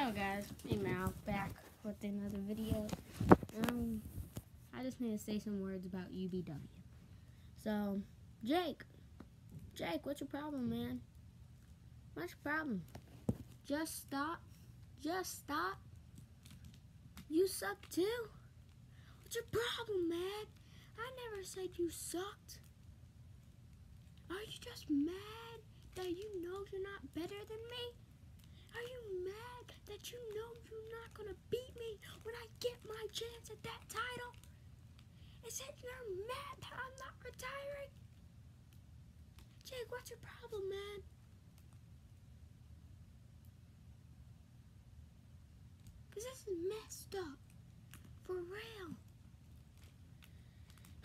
Hello guys, me Mal back with another video. Um, I just need to say some words about UBW. So, Jake, Jake, what's your problem, man? What's your problem? Just stop. Just stop. You suck too. What's your problem, man? I never said you sucked. Are you just mad that you know you're not better than me? That you know you're not gonna beat me when I get my chance at that title? Is it you're mad that I'm not retiring? Jake, what's your problem, man? Cause this is messed up. For real.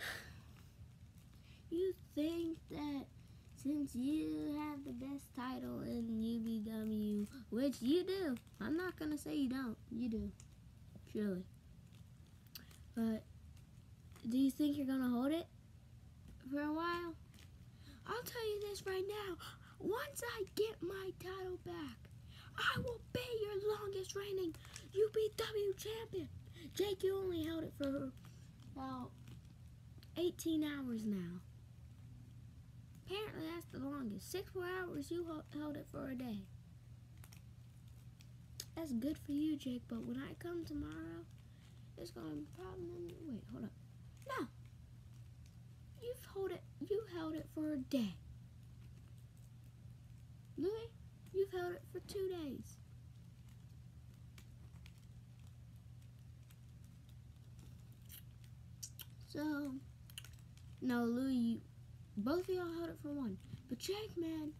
You think that since you have the best which you do, I'm not gonna say you don't, you do, truly. But do you think you're gonna hold it for a while? I'll tell you this right now. Once I get my title back, I will be your longest reigning UBW champion. Jake, you only held it for about 18 hours now. Apparently that's the longest. Six more hours you held it for a day. That's good for you, Jake, but when I come tomorrow, it's gonna be a problem. Wait, hold up. No. You've held it you held it for a day. Louis, you've held it for two days. So, no, Louis, both of y'all held it for one. But Jake, man,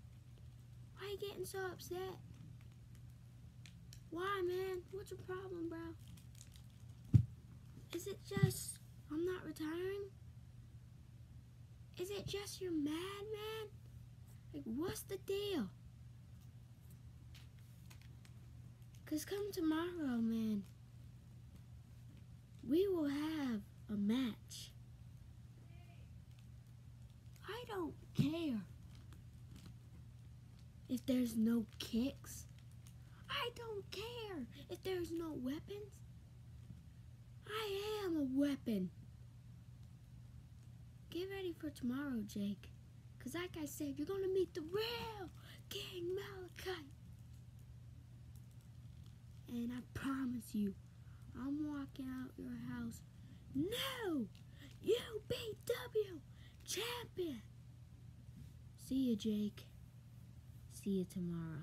why are you getting so upset? What's your problem, bro? Is it just I'm not retiring? Is it just you're mad, man? Like, what's the deal? Because come tomorrow, man, we will have a match. I don't care if there's no kicks. I don't care if there's no weapons. I am a weapon. Get ready for tomorrow, Jake. Because like I said, you're going to meet the real King Malachi. And I promise you, I'm walking out your house. No! UBW champion! See you, Jake. See you tomorrow.